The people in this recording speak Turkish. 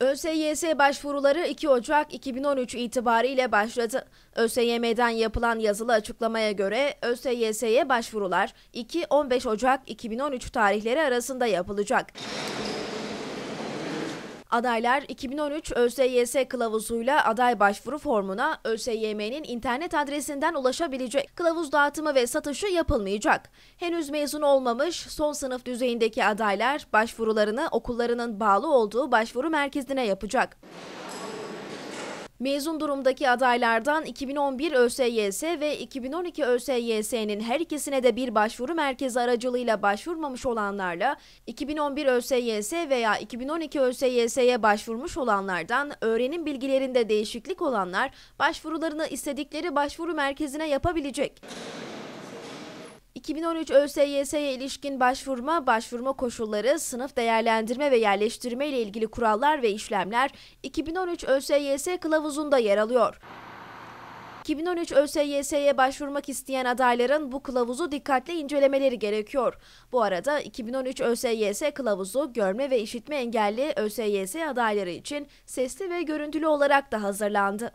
ÖSYS başvuruları 2 Ocak 2013 itibariyle başladı. ÖSYM'den yapılan yazılı açıklamaya göre ÖSYS'ye başvurular 2-15 Ocak 2013 tarihleri arasında yapılacak. Adaylar 2013 ÖSYS kılavuzuyla aday başvuru formuna ÖSYM'nin internet adresinden ulaşabilecek. Kılavuz dağıtımı ve satışı yapılmayacak. Henüz mezun olmamış son sınıf düzeyindeki adaylar başvurularını okullarının bağlı olduğu başvuru merkezine yapacak. Mezun durumdaki adaylardan 2011 ÖSYS ve 2012 ÖSYS'nin her ikisine de bir başvuru merkezi aracılığıyla başvurmamış olanlarla 2011 ÖSYS veya 2012 ÖSYS'ye başvurmuş olanlardan öğrenim bilgilerinde değişiklik olanlar başvurularını istedikleri başvuru merkezine yapabilecek. 2013 ÖSYS'ye ilişkin başvurma, başvurma koşulları, sınıf değerlendirme ve yerleştirme ile ilgili kurallar ve işlemler 2013 ÖSYS kılavuzunda yer alıyor. 2013 ÖSYS'ye başvurmak isteyen adayların bu kılavuzu dikkatle incelemeleri gerekiyor. Bu arada 2013 ÖSYS kılavuzu görme ve işitme engelli ÖSYS adayları için sesli ve görüntülü olarak da hazırlandı.